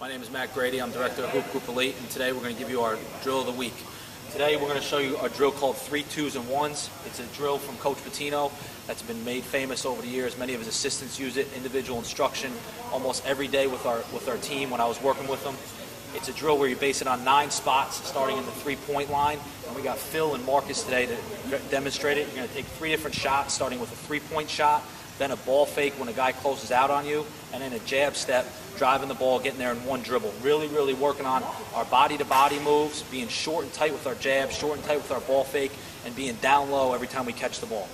My name is Matt Grady. I'm director of Hoop Group Elite, and today we're going to give you our drill of the week. Today we're going to show you a drill called three twos and ones. It's a drill from Coach Pitino that's been made famous over the years. Many of his assistants use it, individual instruction, almost every day with our with our team when I was working with them. It's a drill where you base it on nine spots, starting in the three-point line. And we got Phil and Marcus today to demonstrate it. You're going to take three different shots, starting with a three-point shot, then a ball fake when a guy closes out on you, and then a jab step, driving the ball, getting there in one dribble. Really, really working on our body-to-body moves, being short and tight with our jab, short and tight with our ball fake, and being down low every time we catch the ball.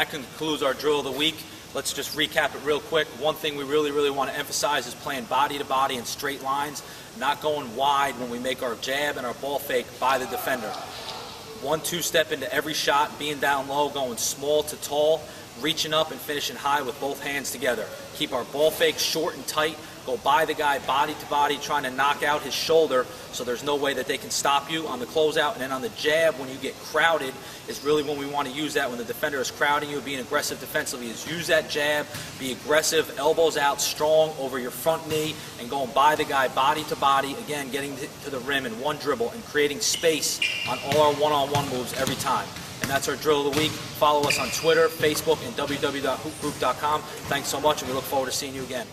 That concludes our drill of the week. Let's just recap it real quick. One thing we really, really want to emphasize is playing body to body in straight lines, not going wide when we make our jab and our ball fake by the defender. One, two step into every shot, being down low, going small to tall, reaching up and finishing high with both hands together. Keep our ball fake short and tight, go by the guy body to body, trying to knock out his shoulder so there's no way that they can stop you on the closeout. And then on the jab, when you get crowded, is really when we want to use that when the defender is crowding you, being aggressive defensively, is use that jab, be aggressive, elbows out, strong over your front knee, and going by the guy body to body, again, getting to the rim in one dribble and creating space on all our one-on-one moves every time. And that's our drill of the week. Follow us on Twitter, Facebook, and www.hoopgroup.com. Thanks so much, and we look forward to seeing you again.